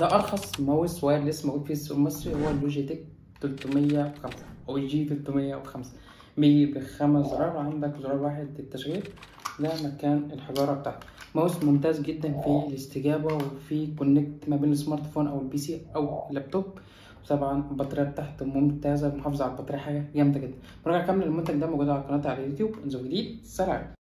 ده أرخص mouse wireless موجود في السوق المصري هو ال Logitech 305 أو G 305 بيجي بخمس زرار عندك زرار واحد للتشغيل ده مكان الحجارة بتاعته. ماوس ممتاز جدا في الاستجابة وفي connect ما بين ال smartphone أو ال PC أو اللابتوب. طبعا البطارية بتاعته ممتازة محافظة على البطارية حاجة جامدة جدا. مراجعة كاملة للمنتج ده موجودة على قناتي على اليوتيوب. انزل جديد. سلام.